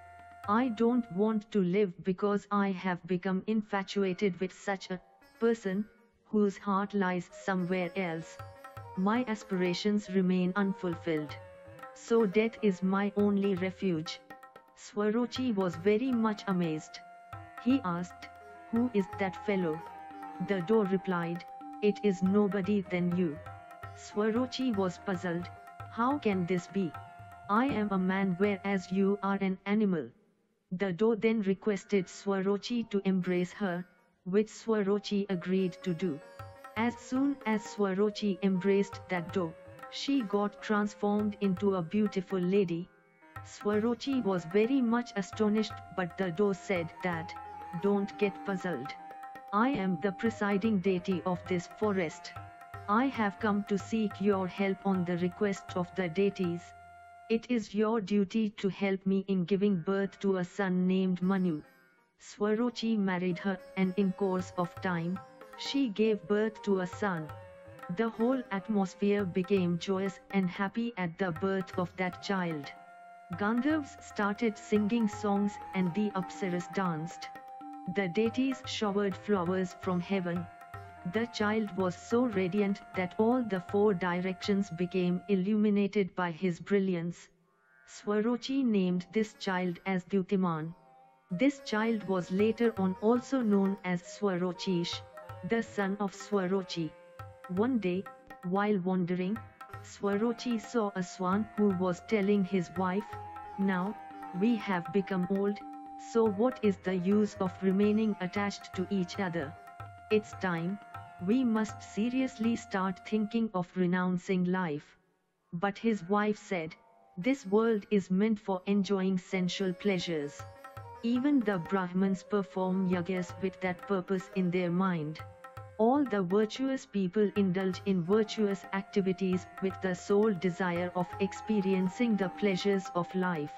I don't want to live because I have become infatuated with such a person, whose heart lies somewhere else. My aspirations remain unfulfilled. So death is my only refuge. Swarochi was very much amazed. He asked, Who is that fellow? The doe replied, It is nobody than you. Swarochi was puzzled. How can this be? I am a man whereas you are an animal. The doe then requested Swarochi to embrace her, which Swarochi agreed to do. As soon as Swarochi embraced that doe, she got transformed into a beautiful lady. Swarochi was very much astonished but the doe said that, don't get puzzled. I am the presiding deity of this forest. I have come to seek your help on the request of the deities. It is your duty to help me in giving birth to a son named Manu. Swarochi married her, and in course of time, she gave birth to a son. The whole atmosphere became joyous and happy at the birth of that child. Gandharvas started singing songs and the Apsaras danced. The deities showered flowers from heaven. The child was so radiant that all the four directions became illuminated by his brilliance. Swarochi named this child as Dutiman. This child was later on also known as Swarochish, the son of Swarochi. One day, while wandering, Swarochi saw a swan who was telling his wife, Now, we have become old, so what is the use of remaining attached to each other? It's time, we must seriously start thinking of renouncing life. But his wife said, This world is meant for enjoying sensual pleasures. Even the Brahmins perform yagas with that purpose in their mind. All the virtuous people indulge in virtuous activities with the sole desire of experiencing the pleasures of life.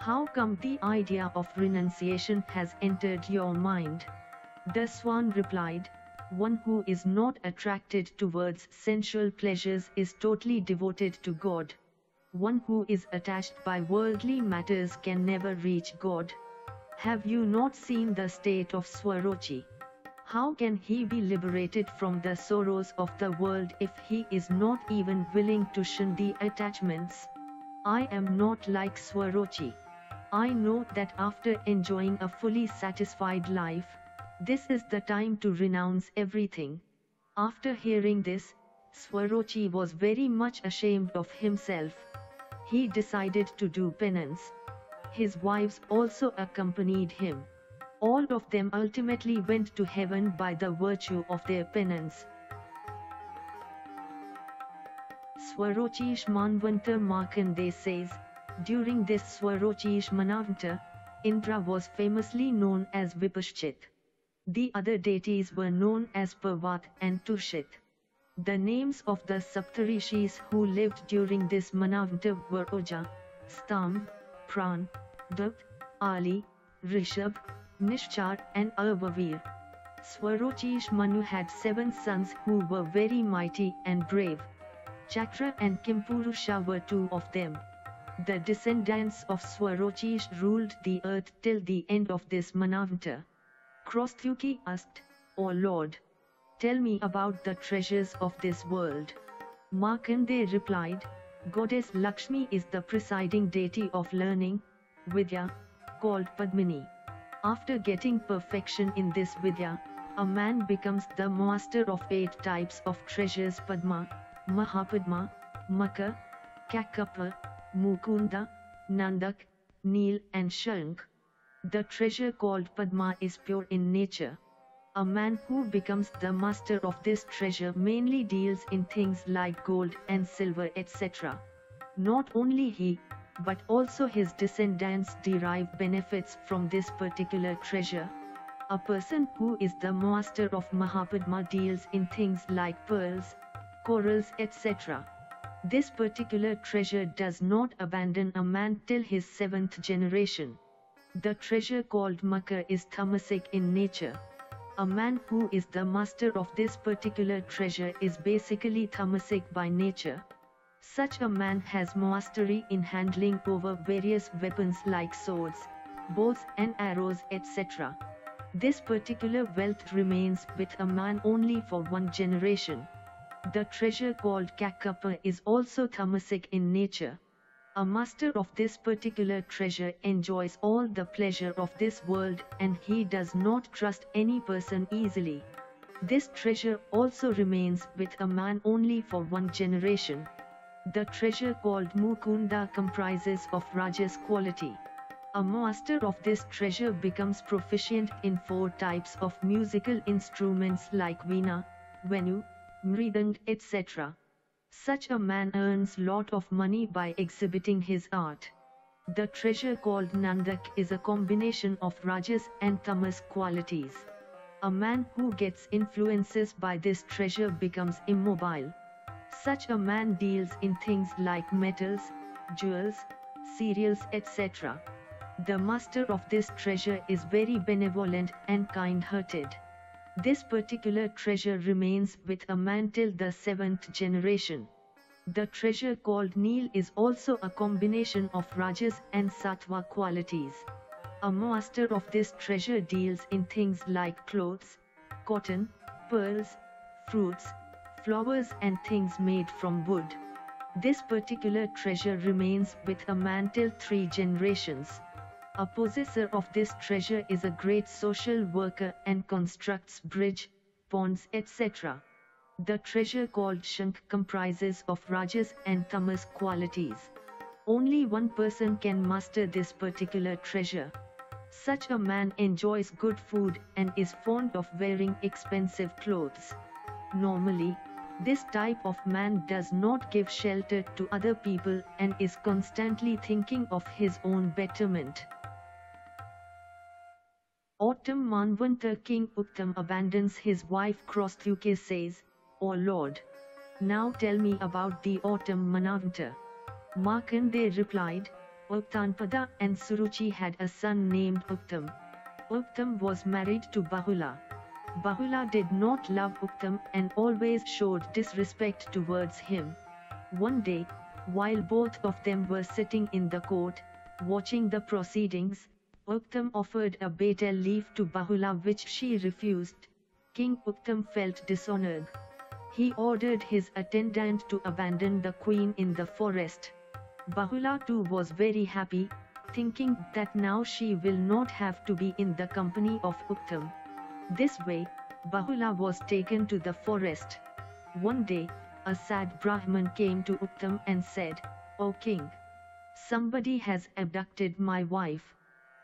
How come the idea of renunciation has entered your mind? The swan replied, One who is not attracted towards sensual pleasures is totally devoted to God. One who is attached by worldly matters can never reach God. Have you not seen the state of Swarochi? How can he be liberated from the sorrows of the world if he is not even willing to shun the attachments? I am not like Swarochi. I know that after enjoying a fully satisfied life, this is the time to renounce everything. After hearing this, Swarochi was very much ashamed of himself. He decided to do penance. His wives also accompanied him. All of them ultimately went to heaven by the virtue of their penance. Swarochish Manvanta Markandeya says, during this Swarochish Manavanta, Indra was famously known as Vipushchit. The other deities were known as Parvat and Tushit. The names of the Saptarishis who lived during this Manavanta were Uja, Stam, Pran, Dutt, Ali, Rishab, Nishchar and Avavir. Swarochish Manu had seven sons who were very mighty and brave. Chakra and Kimpurusha were two of them. The descendants of Swarochish ruled the earth till the end of this Manavanta. Krosthyuki asked, O Lord, tell me about the treasures of this world. Markandeya replied, Goddess Lakshmi is the presiding deity of learning, Vidya, called Padmini. After getting perfection in this Vidya, a man becomes the master of eight types of treasures Padma, Mahapadma, Makar, Kakapa, Mukunda, Nandak, Neel and Shank. The treasure called Padma is pure in nature. A man who becomes the master of this treasure mainly deals in things like gold and silver etc. Not only he, but also his descendants derive benefits from this particular treasure. A person who is the master of Mahapadma deals in things like pearls, corals etc. This particular treasure does not abandon a man till his seventh generation. The treasure called Makar is tamasic in nature. A man who is the master of this particular treasure is basically tamasic by nature. Such a man has mastery in handling over various weapons like swords, bows and arrows etc. This particular wealth remains with a man only for one generation. The treasure called Kakapa is also tamasic in nature. A master of this particular treasure enjoys all the pleasure of this world and he does not trust any person easily. This treasure also remains with a man only for one generation. The treasure called Mukunda comprises of Rajas quality. A master of this treasure becomes proficient in four types of musical instruments like Veena, Venu, Mridang etc. Such a man earns lot of money by exhibiting his art. The treasure called Nandak is a combination of Rajas and Tamas qualities. A man who gets influences by this treasure becomes immobile. Such a man deals in things like metals, jewels, cereals etc. The master of this treasure is very benevolent and kind-hearted. This particular treasure remains with a man till the seventh generation. The treasure called Neel is also a combination of Rajas and Sattva qualities. A master of this treasure deals in things like clothes, cotton, pearls, fruits, flowers and things made from wood. This particular treasure remains with a man till three generations. A possessor of this treasure is a great social worker and constructs bridge, ponds etc. The treasure called Shank comprises of Rajas and Tamas qualities. Only one person can master this particular treasure. Such a man enjoys good food and is fond of wearing expensive clothes. Normally, this type of man does not give shelter to other people and is constantly thinking of his own betterment. Auttam Manvanta King Uttam abandons his wife Krosthyuke says, O Lord! Now tell me about the Auttam Manvanta. Markande replied, Uttanpada and Suruchi had a son named Uttam. Uttam was married to Bahula. Bahula did not love Uttam and always showed disrespect towards him. One day, while both of them were sitting in the court, watching the proceedings, Uttam offered a betel leaf to Bahula which she refused. King Uttam felt dishonored. He ordered his attendant to abandon the queen in the forest. Bahula too was very happy, thinking that now she will not have to be in the company of Uttam. This way, Bahula was taken to the forest. One day, a sad Brahman came to Uttam and said, O king! Somebody has abducted my wife.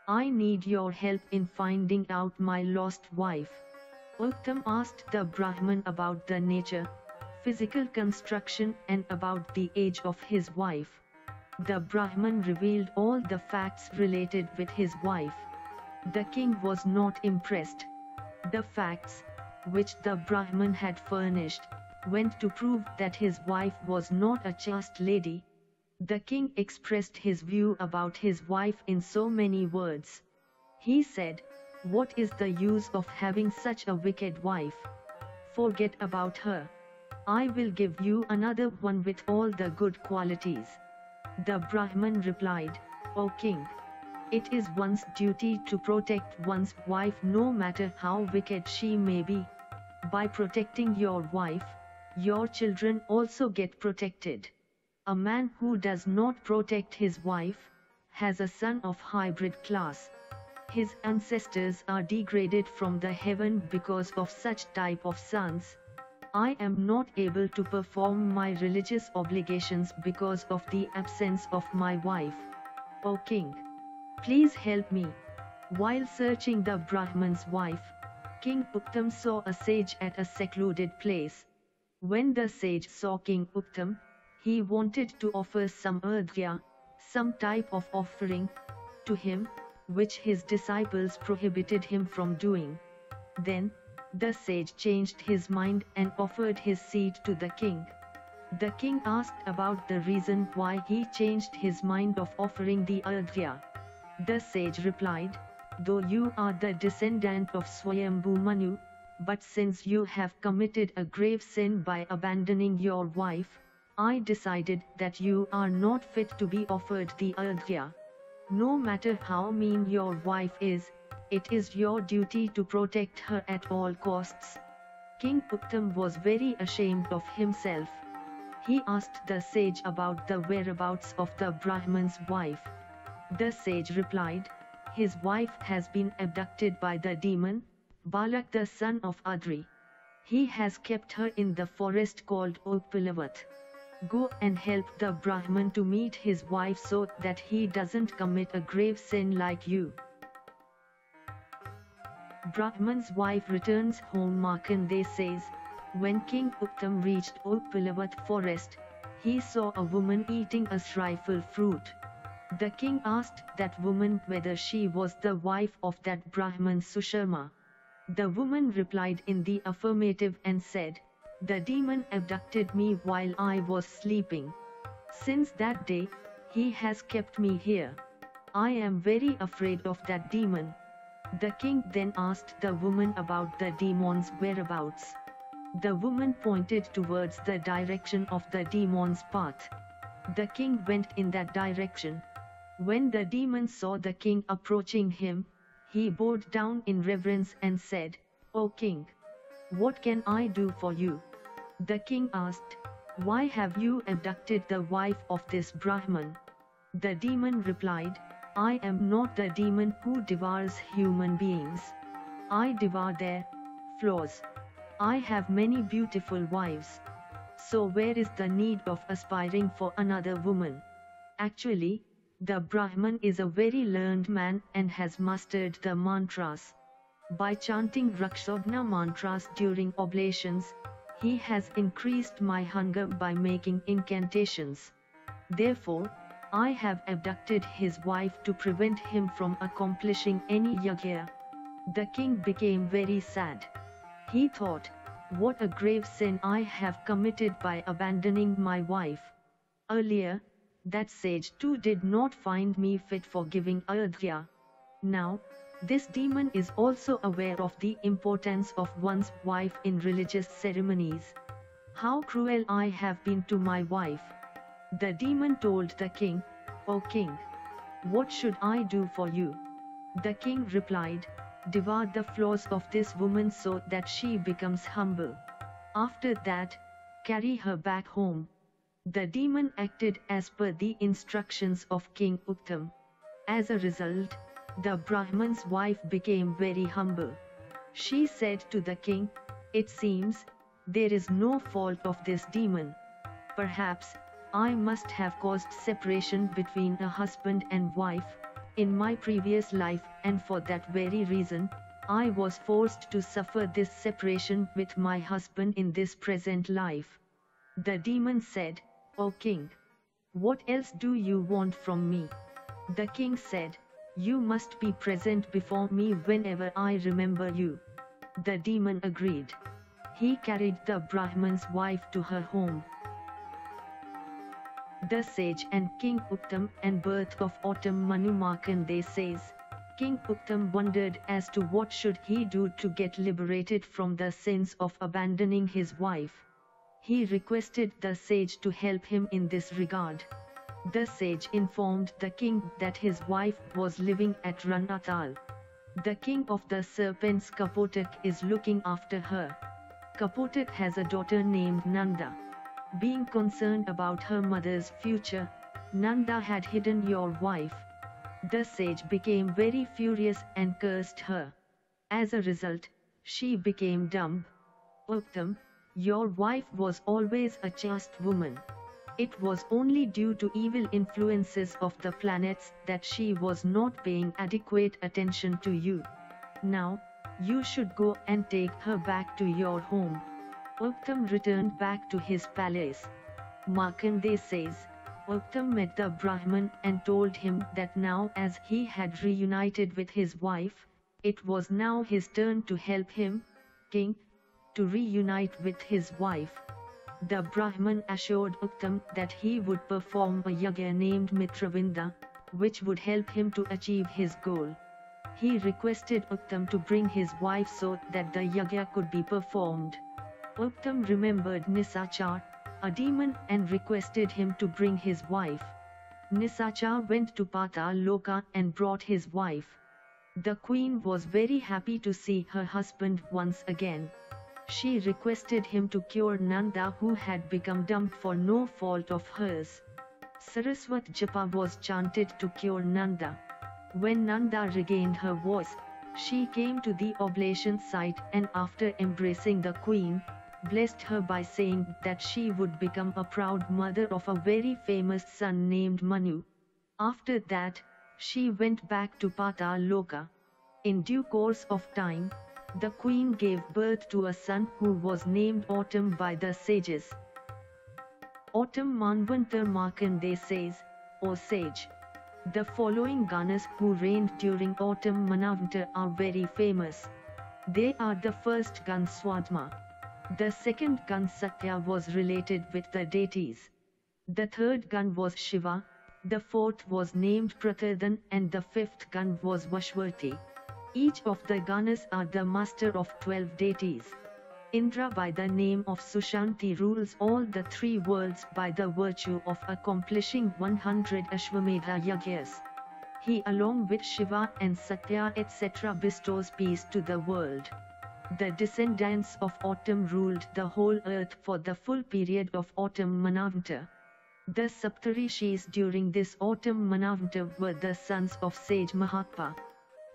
I need your help in finding out my lost wife. Uttam asked the Brahman about the nature, physical construction and about the age of his wife. The Brahman revealed all the facts related with his wife. The king was not impressed. The facts, which the Brahman had furnished, went to prove that his wife was not a chaste lady, the king expressed his view about his wife in so many words. He said, What is the use of having such a wicked wife? Forget about her. I will give you another one with all the good qualities. The Brahman replied, O king! It is one's duty to protect one's wife no matter how wicked she may be. By protecting your wife, your children also get protected. A man who does not protect his wife, has a son of hybrid class. His ancestors are degraded from the heaven because of such type of sons. I am not able to perform my religious obligations because of the absence of my wife. O king! Please help me. While searching the Brahman's wife, King Uttam saw a sage at a secluded place. When the sage saw King Uttam, he wanted to offer some arghya, some type of offering, to him, which his disciples prohibited him from doing. Then, the sage changed his mind and offered his seed to the king. The king asked about the reason why he changed his mind of offering the arghya. The sage replied, Though you are the descendant of Swayambhu Manu, but since you have committed a grave sin by abandoning your wife, I decided that you are not fit to be offered the arghya. No matter how mean your wife is, it is your duty to protect her at all costs. King Uttam was very ashamed of himself. He asked the sage about the whereabouts of the Brahman's wife. The sage replied, his wife has been abducted by the demon, Balak the son of Adri. He has kept her in the forest called Ukpilavat. Go and help the Brahman to meet his wife so that he doesn't commit a grave sin like you. Brahman's wife returns home Markandeya says, when King Uttam reached Ukpilavat forest, he saw a woman eating a shriphal fruit. The king asked that woman whether she was the wife of that Brahman Susharma. The woman replied in the affirmative and said, The demon abducted me while I was sleeping. Since that day, he has kept me here. I am very afraid of that demon. The king then asked the woman about the demon's whereabouts. The woman pointed towards the direction of the demon's path. The king went in that direction. When the demon saw the king approaching him, he bowed down in reverence and said, O king, what can I do for you? The king asked, Why have you abducted the wife of this Brahman? The demon replied, I am not the demon who devours human beings. I devour their flaws. I have many beautiful wives. So where is the need of aspiring for another woman? Actually, the Brahman is a very learned man and has mastered the mantras. By chanting Rakshagna mantras during oblations, he has increased my hunger by making incantations. Therefore, I have abducted his wife to prevent him from accomplishing any yajna. The king became very sad. He thought, what a grave sin I have committed by abandoning my wife. Earlier, that sage too did not find me fit for giving arghya. Now, this demon is also aware of the importance of one's wife in religious ceremonies. How cruel I have been to my wife. The demon told the king, O king, what should I do for you? The king replied, Devour the flaws of this woman so that she becomes humble. After that, carry her back home. The demon acted as per the instructions of King Uttam. As a result, the Brahman's wife became very humble. She said to the king, It seems, there is no fault of this demon. Perhaps, I must have caused separation between a husband and wife, in my previous life and for that very reason, I was forced to suffer this separation with my husband in this present life. The demon said, O king! What else do you want from me? The king said, You must be present before me whenever I remember you. The demon agreed. He carried the Brahman's wife to her home. The sage and King Uttam and birth of Auttam Manu Markandeya says, King Uttam wondered as to what should he do to get liberated from the sins of abandoning his wife he requested the sage to help him in this regard. The sage informed the king that his wife was living at Rasatal. The king of the serpents Kapotak is looking after her. Kapotak has a daughter named Nanda. Being concerned about her mother's future, Nanda had hidden your wife. The sage became very furious and cursed her. As a result, she became dumb. Uttam, your wife was always a chaste woman. It was only due to evil influences of the planets that she was not paying adequate attention to you. Now, you should go and take her back to your home. Uttam returned back to his palace. Markandeya says, Uttam met the Brahman and told him that now as he had reunited with his wife, it was now his turn to help him, king, to reunite with his wife. The Brahman assured Uttam that he would perform a yagya named Mitravinda, which would help him to achieve his goal. He requested Uttam to bring his wife so that the yagya could be performed. Uttam remembered Nisachar, a demon and requested him to bring his wife. Nisachar went to Patal Loka and brought his wife. The queen was very happy to see her husband once again. She requested him to cure Nanda who had become dumb for no fault of hers. Saraswat Japa was chanted to cure Nanda. When Nanda regained her voice, she came to the oblation site and after embracing the queen, blessed her by saying that she would become a proud mother of a very famous son named Manu. After that, she went back to Patal Loka. In due course of time, the queen gave birth to a son who was named Auttam by the sages. Auttam Manvantar Markandeya says, O sage, the following Ganas who reigned during Auttam Manavanta are very famous. They are the first Gan Swadma. The second Gan Satya was related with the deities. The third Gan was Shiva, the fourth was named Prathadan and the fifth Gan was Vashwati. Each of the Ganas are the master of 12 deities. Indra by the name of Sushanti rules all the three worlds by the virtue of accomplishing 100 Ashwamedha Yagyas. He along with Shiva and Satya etc. bestows peace to the world. The descendants of Auttam ruled the whole earth for the full period of Auttam Manavanta. The Saptarishis during this Auttam Manavanta were the sons of sage Mahatma.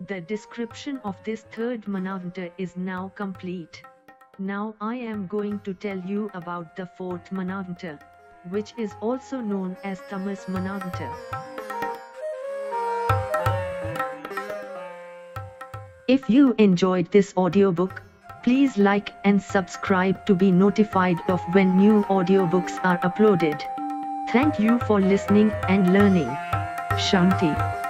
The description of this third Manavanta is now complete. Now I am going to tell you about the fourth Manavanta, which is also known as Tamas Manavanta. If you enjoyed this audiobook, please like and subscribe to be notified of when new audiobooks are uploaded. Thank you for listening and learning. Shanti.